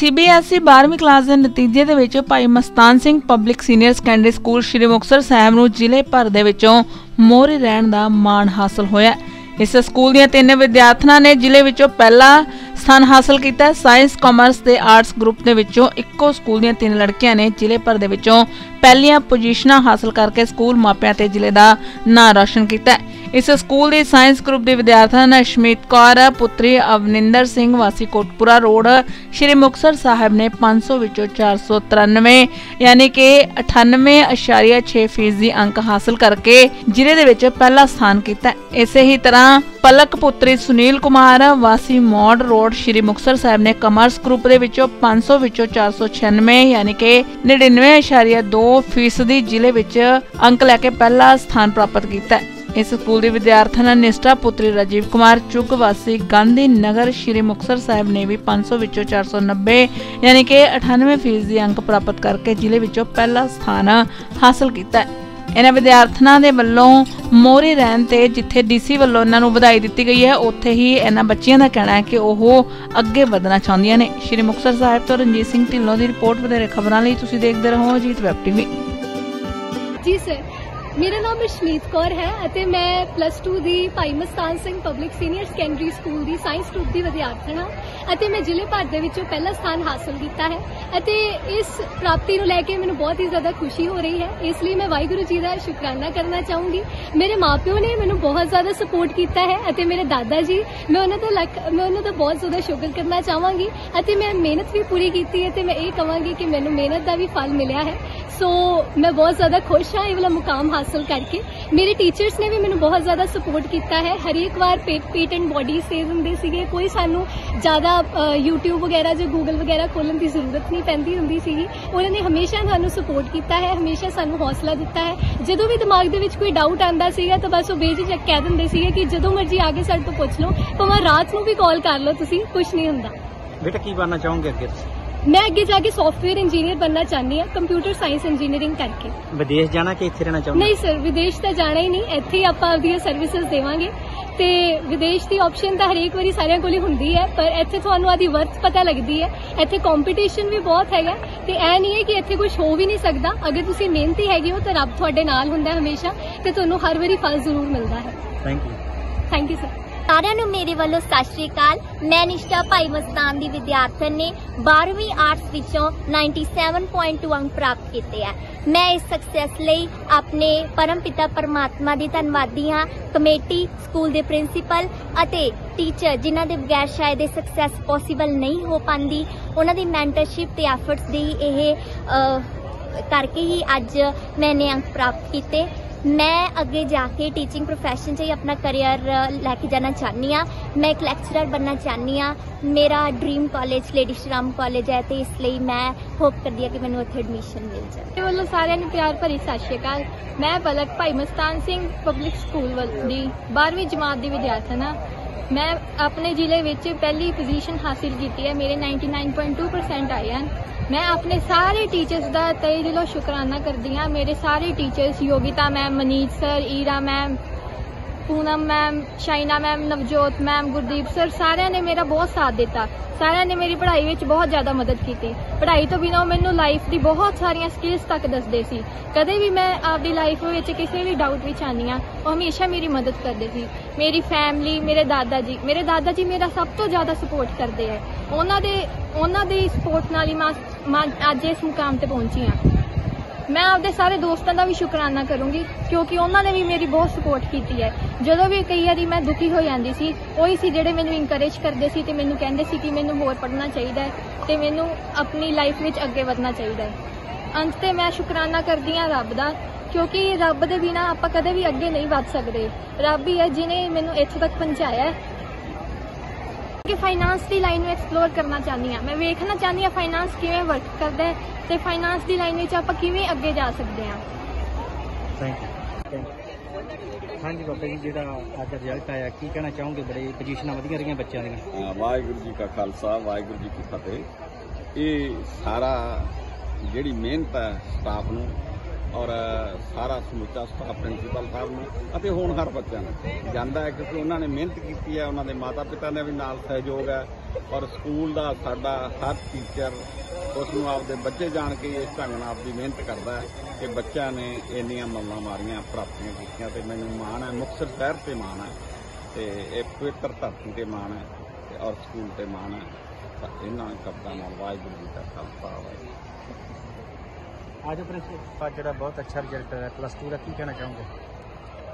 CBSE 12ਵੀਂ class ਦੇ ਨਤੀਜੇ ਦੇ ਵਿੱਚ Bhai Mastan Singh public senior secondary school Shri Muktsar Sahib ਨੂੰ ਜ਼ਿਲ੍ਹੇ ਭਰ ਦੇ ਵਿੱਚੋਂ ਮੋਹਰੇ ਰਹਿਣ ਦਾ ਮਾਣ ਹਾਸਲ ਹੋਇਆ। ਇਸ ਸਕੂਲ ਦੀਆਂ ਤਿੰਨ ਵਿਦਿਆਰਥਣਾਂ ਨੇ ਜ਼ਿਲ੍ਹੇ ਵਿੱਚੋਂ ਪਹਿਲਾ ਸਥਾਨ ਹਾਸਲ ਕੀਤਾ। ਸਾਇੰਸ, ਕਾਮਰਸ ਤੇ ਆਰਟਸ ਗਰੁੱਪ ਦੇ ਵਿੱਚੋਂ ਇੱਕੋ ਸਕੂਲ ਦੀਆਂ ਤਿੰਨ ਲੜਕੀਆਂ ਨੇ ਜ਼ਿਲ੍ਹੇ ਭਰ ਦੇ ਵਿੱਚੋਂ ਪਹਿਲੀਆਂ ਪੋਜੀਸ਼ਨਾਂ ਹਾਸਲ ਕਰਕੇ ਸਕੂਲ ਮਾਪਿਆਂ ਤੇ ਜ਼ਿਲ੍ਹੇ ਦਾ ਨਾਂ ਰੌਸ਼ਨ ਕੀਤਾ ਹੈ। ਇਸ ਸਕੂਲ ਦੇ ਸਾਇੰਸ ਗਰੁੱਪ ਦੇ ਵਿਦਿਆਰਥਣ ਅਸ਼ਮੀਤ ਕੌਰ, ਪੁੱਤਰੀ ਅਵਨਿੰਦਰ ਸਿੰਘ, ਵਾਸੀ ਕੋਟਪੁਰਾ ਰੋਡ, ਸ਼੍ਰੀ ਮੁਕਤਸਰ ਸਾਹਿਬ ਨੇ 500 ਵਿੱਚੋਂ 493 ਯਾਨੀ ਕਿ 98.6 ਫੀਸਦੀ ਅੰਕ ਹਾਸਲ ਕਰਕੇ ਜ਼ਿਲ੍ਹੇ ਦੇ ਵਿੱਚ ਪਹਿਲਾ ਸਥਾਨ ਕੀਤਾ ਇਸੇ ਹੀ ਤਰ੍ਹਾਂ ਪਲਕ ਪੁੱਤਰੀ ਸੁਨੀਲ ਕੁਮਾਰ, ਵਾਸੀ ਮੋੜ ਰੋਡ, ਸ਼੍ਰੀ ਮੁਕਤਸਰ ਸਾਹਿਬ ਨੇ ਕਮਰਸ ਗਰੁੱਪ ਦੇ ਵਿੱਚੋਂ 500 ਵਿੱਚੋਂ 496 ਯਾਨੀ ਕਿ 99.2 ਫੀਸਦੀ ਜ਼ਿਲ੍ਹੇ ਵਿੱਚ ਅੰਕ ਲੈ ਕੇ ਪਹਿਲਾ ਸਥਾਨ ਪ੍ਰਾਪਤ ਕੀਤਾ ਹੈ। ਇਸ ਸਕੂਲ ਦੀ ਵਿਦਿਆਰਥਣ ਨਿਸ਼ਟਾ ਪੁੱਤਰੀ ਰਾਜੀਵ ਕੁਮਾਰ ਚੁੱਗ ਵਾਸੀ ਗਾਂਧੀ ਨਗਰ ਸ਼੍ਰੀ ਮੁਕਤਸਰ ਸਾਹਿਬ ਨੇ ਵੀ 500 ਵਿੱਚੋਂ 490 ਯਾਨੀ ਕਿ 98% ਫੀਸਦੀ ਅੰਕ ਪ੍ਰਾਪਤ ਕਰਕੇ ਜ਼ਿਲ੍ਹੇ ਵਿੱਚੋਂ ਪਹਿਲਾ ਸਥਾਨ ਹਾਸਲ ਕੀਤਾ ਹੈ। ਇਹਨਾਂ ਵਿਦਿਆਰਥਣਾਂ ਦੇ ਵੱਲੋਂ ਮੋਹਰੇ ਰਹਿਣ ਤੇ ਜਿੱਥੇ ਡੀਸੀ ਵੱਲੋਂ ਇਹਨਾਂ ਨੂੰ ਵਧਾਈ ਦਿੱਤੀ ਗਈ ਹੈ, ਉੱਥੇ ਹੀ ਇਹਨਾਂ ਬੱਚਿਆਂ ਦਾ ਕਹਿਣਾ ਹੈ ਕਿ ਉਹ ਅੱਗੇ ਵਧਣਾ ਚਾਹੁੰਦੀਆਂ ਨੇ। ਸ਼੍ਰੀ ਮੁਕਤਸਰ ਸਾਹਿਬ ਤੋਂ ਰਣਜੀਤ ਸਿੰਘ ਢਿੱਲੋਂ ਦੀ ਰਿਪੋਰਟ ਵਧੇਰੇ ਖਬਰਾਂ ਲਈ ਤੁਸੀਂ ਦੇਖਦੇ ਰਹੋ ਅਜੀਤ ਵੈਬ ਟੀਵੀ। ਜੀ ਸਰ ਮੇਰਾ ਨਾਮ ਰਸ਼ਮੀਤ ਕੌਰ ਹੈ ਅਤੇ ਮੈਂ ਪਲੱਸ 2 ਦੀ Bhai Mastan Singh public senior secondary school ਦੀ ਸਾਇੰਸ ਗਰੁੱਪ ਦੀ ਵਿਦਿਆਰਥਣ ਹਾਂ ਅਤੇ ਮੈਂ ਜ਼ਿਲ੍ਹੇ ਭਰ ਦੇ ਵਿੱਚੋਂ ਪਹਿਲਾ ਸਥਾਨ ਹਾਸਲ ਕੀਤਾ ਹੈ ਅਤੇ ਇਸ ਪ੍ਰਾਪਤੀ ਨੂੰ ਲੈ ਕੇ ਮੈਨੂੰ ਬਹੁਤ ਹੀ ਜ਼ਿਆਦਾ ਖੁਸ਼ੀ ਹੋ ਰਹੀ ਹੈ ਇਸ ਲਈ ਮੈਂ ਵਾਹਿਗੁਰੂ ਜੀ ਦਾ ਸ਼ੁਕਰਾਨਾ ਕਰਨਾ ਚਾਹੂੰਗੀ ਮੇਰੇ ਮਾਪਿਓ ਨੇ ਮੈਨੂੰ ਬਹੁਤ ਜ਼ਿਆਦਾ ਸਪੋਰਟ ਕੀਤਾ ਹੈ ਅਤੇ ਮੇਰੇ ਦਾਦਾ ਜੀ ਮੈਂ ਉਹਨਾਂ ਦਾ ਲੱਖ ਮੈਂ ਉਹਨਾਂ ਦਾ ਬਹੁਤ ਜ਼ਿਆਦਾ ਸ਼ੁਕਰ ਕਰਨਾ ਚਾਹਾਂਗੀ ਅਤੇ ਮੈਂ ਮਿਹਨਤ ਵੀ ਪੂਰੀ ਕੀਤੀ ਹੈ ਤੇ ਮੈਂ ਇਹ ਕਹਾਂਗੀ ਕਿ ਮੈਨੂੰ ਮਿਹਨਤ ਦਾ ਵੀ ਫਲ ਮਿਲਿਆ ਹੈ ਸੋ ਮੈਂ ਬਹੁਤ ਜ਼ਿਆਦਾ ਖੁਸ਼ ਹਾਂ ਇਹ ਵਾਲਾ ਮੁਕਾਮ ਹਾਸਲ ਕਰਕੇ ਮੇਰੇ ਟੀਚਰਸ ਨੇ ਵੀ ਮੈਨੂੰ ਬਹੁਤ ਜ਼ਿਆਦਾ ਸਪੋਰਟ ਕੀਤਾ ਹੈ। ਹਰੇਕ ਵਾਰ ਪੇਟ ਐਂਡ ਬੋਡੀ ਸੇਵ ਹੁੰਦੇ ਸੀਗੇ। ਕੋਈ ਸਾਨੂੰ ਜ਼ਿਆਦਾ YouTube ਵਗੈਰਾ ਜਾਂ Google ਵਗੈਰਾ ਖੋਲਣ ਦੀ ਜ਼ਰੂਰਤ ਨਹੀਂ ਪੈਂਦੀ ਹੁੰਦੀ ਸੀਗੀ। ਉਹਨਾਂ ਨੇ ਹਮੇਸ਼ਾ ਸਾਨੂੰ ਸਪੋਰਟ ਕੀਤਾ ਹੈ, ਹਮੇਸ਼ਾ ਸਾਨੂੰ ਹੌਸਲਾ ਦਿੱਤਾ ਹੈ। ਜਦੋਂ ਵੀ ਦਿਮਾਗ ਦੇ ਵਿੱਚ ਕੋਈ ਡਾਊਟ ਆਂਦਾ ਸੀਗਾ ਤਾਂ ਬਸ ਉਹ ਬੇਝਿਜਕ ਕਹਿ ਦਿੰਦੇ ਸੀਗੇ ਕਿ ਜਦੋਂ ਮਰਜ਼ੀ ਆ ਕੇ ਸਾਡੇ ਤੋਂ ਪੁੱਛ ਲਓ। ਭਾਵੇਂ ਰਾਤ ਨੂੰ ਵੀ ਕਾਲ ਕਰ ਲਓ ਤੁਸੀਂ ਕੁਝ ਨਹੀਂ ਹੁੰਦਾ। ਬੇਟਾ, ਕੀ ਬਣਨਾ ਚਾਹੋਗੇ ਅੱਗੇ? ਤੁਸੀਂ? ਮੈਂ ਅੱਗੇ ਜਾ ਕੇ ਸੌਫਟਵੇਅਰ ਇੰਜੀਨੀਅਰ ਬਣਨਾ ਚਾਹੁੰਦੀ ਹਾਂ ਕੰਪਿਊਟਰ ਸਾਇੰਸ ਇੰਜੀਨੀਅਰਿੰਗ ਕਰਕੇ। ਵਿਦੇਸ਼ ਜਾਣਾ ਕਿ ਇੱਥੇ ਰਹਿਣਾ ਚਾਹੋਗੇ ਨਹੀਂ ਸਰ ਵਿਦੇਸ਼ ਤਾਂ ਜਾਣਾ ਹੀ ਨਹੀਂ ਇੱਥੇ ਹੀ ਆਪਾਂ ਆਪਦੀਆਂ ਸਰਵਿਸਿਜ਼ ਦੇਵਾਂਗੇ। ਤੇ ਵਿਦੇਸ਼ ਦੀ ਆਪਸ਼ਨ ਤਾਂ ਹਰੇਕ ਵਾਰੀ ਸਾਰਿਆਂ ਕੋਲ ਹੀ ਹੁੰਦੀ ਹੈ ਪਰ ਇੱਥੇ ਤੁਹਾਨੂੰ ਆਦੀ ਵਰਥ ਪਤਾ ਲੱਗਦੀ ਹੈ। ਇੱਥੇ ਕੰਪੀਟੀਸ਼ਨ ਵੀ ਬਹੁਤ ਹੈਗਾ ਤੇ ਐ ਨਹੀਂ ਹੈ ਕਿ ਇੱਥੇ ਕੁਝ ਹੋ ਵੀ ਨਹੀਂ ਸਕਦਾ। ਅਗਰ ਤੁਸੀਂ ਮਿਹਨਤੀ ਹੈਗੇ ਹੋ ਤਾਂ ਰੱਬ ਤੁਹਾਡੇ ਨਾਲ ਹੁੰਦਾ ਹੈ ਹਮੇਸ਼ਾ ਤੇ ਤੁਹਾਨੂੰ ਹਰ ਵਾਰੀ ਫਲ ਜ਼ਰੂਰ ਮਿਲਦਾ ਹੈ। Thank you thank you sir ਸਾਰਿਆਂ ਨੂੰ ਮੇਰੇ ਵੱਲੋਂ ਸਤਿ ਸ਼੍ਰੀ ਅਕਾਲ। ਮੈਂ ਨਿਸ਼ਟਾ ਭਾਈ ਮਸਤਾਨ ਦੀ ਵਿਦਿਆਰਥਣ ਨੇ 12ਵੀਂ ਆਰਟਸ ਵਿੱਚੋਂ 97.2 ਅੰਕ ਪ੍ਰਾਪਤ ਕੀਤੇ ਆ। ਮੈਂ ਇਸ ਸਕਸੈਸ ਲਈ ਆਪਣੇ ਪਰਮਪਿਤਾ ਪਰਮਾਤਮਾ ਦੀ ਧੰਨਵਾਦੀ ਹਾਂ, ਕਮੇਟੀ ਸਕੂਲ ਦੇ ਪ੍ਰਿੰਸੀਪਲ ਅਤੇ ਟੀਚਰ ਜਿਨ੍ਹਾਂ ਦੇ ਬਗੈਰ ਸ਼ਾਇਦ ਇਹ ਸਕਸੈਸ ਪੋਸੀਬਲ ਨਹੀਂ ਹੋ ਪਾਂਦੀ, ਉਹਨਾਂ ਦੀ ਮੈਂਟਰਸ਼ਿਪ ਤੇ ਐਫਰਟਸ ਦੀ ਇਹ ਕਰਕੇ ਹੀ ਅੱਜ ਮੈਨੇ ਅੰਕ ਪ੍ਰਾਪਤ ਕੀਤੇ। ਮੈਂ ਅੱਗੇ ਜਾ ਕੇ ਟੀਚਿੰਗ profession 'ਚ ਹੀ ਆਪਣਾ ਕੈਰੀਅਰ ਲੈ ਕੇ ਜਾਣਾ ਚਾਹਨੀ ਆ ਮੈਂ ਇੱਕ ਲੈਕਚਰਰ ਬਣਨਾ ਚਾਹਨੀ ਆ ਮੇਰਾ dream college Lady Shriram College ਹੈ ਤੇ ਇਸ ਲਈ ਮੈਂ ਹੋਪ ਕਰਦੀ ਆ ਕਿ ਮੈਨੂੰ ਉੱਥੇ ਐਡਮਿਸ਼ਨ ਮਿਲ ਜਾਵੇ। ਮੇਰੇ ਵੱਲੋਂ ਸਾਰਿਆਂ ਨੂੰ ਪਿਆਰ ਭਰੀ ਸਤਿ ਸ਼੍ਰੀ ਅਕਾਲ। ਮੈਂ ਪਲਕ ਭਾਈ ਮਸਤਾਨ ਸਿੰਘ ਪਬਲਿਕ ਸਕੂਲ ਵੱਲ ਦੀ 12ਵੀਂ ਜਮਾਤ ਦੀ ਵਿਦਿਆਰਥਣ ਹਾਂ। ਮੈਂ ਆਪਣੇ ਜ਼ਿਲ੍ਹੇ ਵਿੱਚ ਪਹਿਲੀ ਪੋਜੀਸ਼ਨ ਹਾਸਿਲ ਕੀਤੀ ਹੈ। ਮੇਰੇ 99.2% ਆਏ ਹਨ। ਮੈਂ ਆਪਣੇ ਸਾਰੇ ਟੀਚਰਸ ਦਾ ਤਹਿ ਦਿਲੋਂ ਸ਼ੁਕਰਾਨਾ ਕਰਦੀ ਹਾਂ। ਮੇਰੇ ਸਾਰੇ teachers Yogita ma'am Maneet sir Ira ma'am Poonam ma'am Shaina ma'am Navjot ma'am Gurdeep sir ਸਾਰਿਆਂ ਨੇ ਮੇਰਾ ਬਹੁਤ ਸਾਥ ਦਿੱਤਾ। ਸਾਰਿਆਂ ਨੇ ਮੇਰੀ ਪੜ੍ਹਾਈ ਵਿੱਚ ਬਹੁਤ ਜ਼ਿਆਦਾ ਮਦਦ ਕੀਤੀ। ਪੜ੍ਹਾਈ ਤੋਂ ਬਿਨਾਂ ਉਹ ਮੈਨੂੰ ਲਾਈਫ ਦੀ ਬਹੁਤ ਸਾਰੀਆਂ ਸਕਿੱਲਸ ਤੱਕ ਦੱਸਦੇ ਸੀ। ਕਦੇ ਵੀ ਮੈਂ ਆਪਦੀ ਲਾਈਫ ਵਿੱਚ ਕਿਸੇ ਵੀ ਡਾਊਟ ਵਿੱਚ ਆਉਂਦੀ ਹਾਂ, ਉਹ ਹਮੇਸ਼ਾ ਮੇਰੀ ਮਦਦ ਕਰਦੇ ਸੀ। ਮੇਰੀ ਫੈਮਿਲੀ ਮੇਰੇ ਦਾਦਾ ਜੀ ਮੇਰੇ ਦਾਦਾ ਜੀ ਮੇਰਾ ਸਭ ਤੋਂ ਜ਼ਿਆਦਾ ਸਪੋਰਟ ਕਰਦੇ ਹੈ ਉਹਨਾਂ ਦੇ, ਉਹਨਾਂ ਦੀ ਸਪੋਰਟ ਨਾਲ ਹੀ ਮੈਂ ਅੱਜ ਇਸ ਮੁਕਾਮ ਤੇ ਪਹੁੰਚੀ ਹਾਂ। ਮੈਂ ਆਪਦੇ ਸਾਰੇ ਦੋਸਤਾਂ ਦਾ ਵੀ ਸ਼ੁਕਰਾਨਾ ਕਰੂੰਗੀ, ਕਿਉਂਕਿ ਉਹਨਾਂ ਨੇ ਵੀ ਮੇਰੀ ਬਹੁਤ ਸਪੋਰਟ ਕੀਤੀ ਹੈ। ਜਦੋਂ ਵੀ ਕਈ ਵਾਰੀ ਮੈਂ ਦੁਖੀ ਹੋ ਜਾਂਦੀ ਸੀ, ਉਹੀ ਸੀ ਜਿਹੜੇ ਮੈਨੂੰ ਇਨਕਰੇਜ ਕਰਦੇ ਸੀ ਤੇ ਮੈਨੂੰ ਕਹਿੰਦੇ ਸੀ ਕਿ ਮੈਨੂੰ ਹੋਰ ਪੜ੍ਹਨਾ ਚਾਹੀਦਾ ਹੈ ਤੇ ਮੈਨੂੰ ਆਪਣੀ ਲਾਈਫ ਵਿੱਚ ਅੱਗੇ ਵਧਣਾ ਚਾਹੀਦਾ ਹੈ। ਅੰਤ ਤੇ ਮੈਂ ਸ਼ੁਕਰਾਨਾ ਕਰਦੀ ਹਾਂ ਰੱਬ ਦਾ ਕਿਉਂਕਿ ਰੱਬ ਦੇ ਬਿਨਾ ਆਪਾਂ ਕਦੇ ਵੀ ਅੱਗੇ ਨਹੀਂ ਵਧ ਸਕਦੇ। ਰੱਬ ਹੀ ਹੈ ਜਿਨੇ ਮੈਨੂੰ ਇੱਥੇ ਤੱਕ ਪਹੁੰਚਾਇਆ ਹੈ। ਕਿ ਫਾਈਨਾਂਸ ਦੀ ਲਾਈਨ ਨੂੰ ਐਕਸਪਲੋਰ ਕਰਨਾ ਚਾਹੁੰਦੀ ਹਾਂ। ਮੈਂ ਵੇਖਣਾ ਚਾਹੁੰਦੀ ਹਾਂ ਫਾਈਨਾਂਸ ਕਿਵੇਂ ਵਰਕ ਕਰਦਾ ਹੈ ਤੇ ਫਾਈਨਾਂਸ ਦੀ ਲਾਈਨ ਵਿੱਚ ਆਪਾਂ ਕਿਵੇਂ ਅੱਗੇ ਜਾ ਸਕਦੇ ਥੈਂਕ ਯੂ ਹਾਂਜੀ ਬਾਬਾ ਜੀ ਜਿਹੜਾ ਅੱਜ ਰਿਜ਼ਲਟ ਆਇਆ ਕੀ ਕਹਿਣਾ ਚਾਹੋਗੇ? ਬੜੇ ਪੋਜੀਸ਼ਨਾਂ ਵਧੀਆ ਰਹੀਆਂ ਬੱਚਿਆਂ ਦੀਆਂ। ਵਾਹਿਗੁਰੂ ਜੀ ਕਾ ਖਾਲਸਾ ਵਾਹਿਗੁਰੂ ਜੀ ਕੀ ਫਤਿਹ। ਇਹ ਸਾਰਾ ਜਿਹੜੀ ਮਿਹਨਤ ਹੈ ਸਟਾਫ ਨੂੰ ਔਰ ਸਾਰਾ ਸਮੁੱਚਾ ਸਟਾਫ ਪ੍ਰਿੰਸੀਪਲ ਸਾਹਿਬ ਨੂੰ ਅਤੇ ਹੋਣਹਾਰ ਬੱਚਿਆਂ ਨੂੰ। ਜਾਂਦਾ ਹੈ ਕਿਉਂਕਿ ਉਹਨਾਂ ਨੇ ਮਿਹਨਤ ਕੀਤੀ ਹੈ, ਉਹਨਾਂ ਦੇ ਮਾਤਾ ਪਿਤਾ ਨੇ ਵੀ ਨਾਲ ਸਹਿਯੋਗ ਹੈ ਔਰ ਸਕੂਲ ਦਾ ਸਾਡਾ ਹਰ ਟੀਚਰ ਉਸ ਨੂੰ ਆਪਦੇ ਬੱਚੇ ਜਾਣ ਕੇ ਇਸ ਢੰਗ ਨਾਲ ਆਪਦੀ ਮਿਹਨਤ ਕਰਦਾ ਹੈ ਕਿ ਬੱਚਿਆਂ ਨੇ ਇੰਨੀਆਂ ਮੱਲਾਂ ਮਾਰੀਆਂ, ਪ੍ਰਾਪਤੀਆਂ ਕੀਤੀਆਂ ਤੇ ਮੈਨੂੰ ਮਾਣ ਹੈ, ਮੁਕਤਸਰ ਸ਼ਹਿਰ ਤੇ ਮਾਣ ਹੈ ਤੇ ਇਹ ਪਵਿੱਤਰ ਧਰਤੀ ਤੇ ਮਾਣ ਹੈ ਤੇ ਔਰ ਸਕੂਲ ਤੇ ਮਾਣ ਹੈ। ਤਾਂ ਇਹਨਾਂ ਸ਼ਬਦਾਂ ਨਾਲ ਵਾਹਿਗੁਰੂ ਜੀ ਦਾ ਖਾਲਸਾ, ਵਾਹਿਗੁਰੂ ਅੱਜ ਪ੍ਰਿੰਸੀਪਲ। ਜਿਹੜਾ ਬਹੁਤ ਅੱਛਾ ਰਿਜ਼ਲਟ ਹੈ ਪਲੱਸ 2 ਦਾ ਕੀ ਕਹਿਣਾ ਚਾਹੋਗੇ?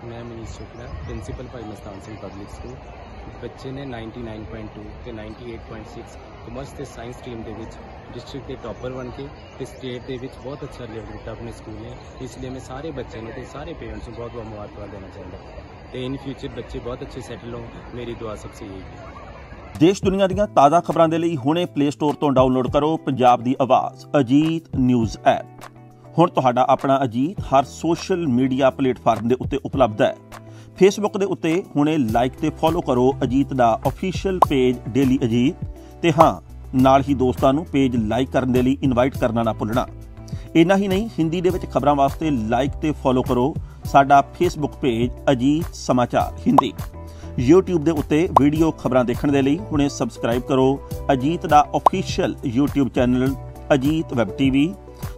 ਮੈਂ ਮਨੀਸ਼ ਸ਼ੁਕਲਾ ਪ੍ਰਿੰਸੀਪਲ ਭਾਈ ਮਸਤਾਨ ਸਿੰਘ ਪਬਲਿਕ ਸਕੂਲ ਬੱਚੇ ਨੇ 99.2 ਤੇ 98.6 ਕਮਰਸ ਤੇ ਸਾਇੰਸ ਸਟਰੀਮ ਦੇ ਵਿੱਚ ਡਿਸਟ੍ਰਿਕਟ ਦੇ ਟੌਪਰ ਬਣ ਕੇ ਤੇ ਸਟੇਟ ਦੇ ਵਿੱਚ ਬਹੁਤ ਅੱਛਾ ਰਿਜ਼ਲਟ ਦਿੱਤਾ ਆਪਣੇ ਸਕੂਲ ਨੇ। ਇਸ ਲਈ ਮੈਂ ਸਾਰੇ ਬੱਚਿਆਂ ਨੂੰ ਤੇ ਸਾਰੇ ਪੇਰੈਂਟਸ ਨੂੰ ਬਹੁਤ ਬਹੁਤ ਮੁਬਾਰਕਾਂ ਦੇਣਾ ਚਾਹੁੰਦਾ ਤੇ ਇਨ ਫਿਊਚਰ ਬੱਚੇ ਬਹੁਤ ਅੱਛੇ ਸੈਟਲ ਹੋਣ ਮੇਰੀ ਦੁਆ ਸਭ ਸੇ ਯਹੀ ਹੈ ਦੇਸ਼ ਦੁਨੀਆ ਦੀਆਂ ਤਾਜ਼ਾ ਖਬਰਾਂ ਦੇ ਲਈ ਹੁਣੇ ਪਲੇ ਸਟੋਰ ਤੋਂ ਡਾਊਨਲੋਡ ਕਰੋ ਪੰਜਾਬ ਦੀ ਆਵਾਜ਼ ਅਜੀਤ ਨਿਊਜ਼ ਐਪ ਹੁਣ ਤੁਹਾਡਾ ਆਪਣਾ ਅਜੀਤ ਹਰ ਸੋਸ਼ਲ ਮੀਡੀਆ ਪਲੇਟਫਾਰਮ ਦੇ ਉੱਤੇ ਉਪਲਬਧ ਹੈ। ਫੇਸਬੁੱਕ ਦੇ ਉੱਤੇ ਹੁਣੇ ਲਾਈਕ ਤੇ ਫੋਲੋ ਕਰੋ ਅਜੀਤ ਦਾ ਅਫੀਸ਼ੀਅਲ ਪੇਜ ਡੇਲੀ ਅਜੀਤ ਤੇ ਹਾਂ, ਨਾਲ ਹੀ ਦੋਸਤਾਂ ਨੂੰ ਪੇਜ ਲਾਈਕ ਕਰਨ ਦੇ ਲਈ ਇਨਵਾਈਟ ਕਰਨਾ ਨਾ ਭੁੱਲਣਾ। ਇੰਨਾ ਹੀ ਨਹੀਂ, ਹਿੰਦੀ ਦੇ ਵਿੱਚ ਖਬਰਾਂ ਵਾਸਤੇ ਲਾਈਕ ਤੇ ਫੋਲੋ ਕਰੋ ਸਾਡਾ ਫੇਸਬੁੱਕ ਪੇਜ ਅਜੀਤ ਸਮਾਚਾਰ ਹਿੰਦੀ। YouTube ਦੇ ਉੱਤੇ ਵੀਡੀਓ ਖਬਰਾਂ ਦੇਖਣ ਦੇ ਲਈ ਹੁਣੇ ਸਬਸਕ੍ਰਾਈਬ ਕਰੋ ਅਜੀਤ ਦਾ official YouTube channel Ajit web TV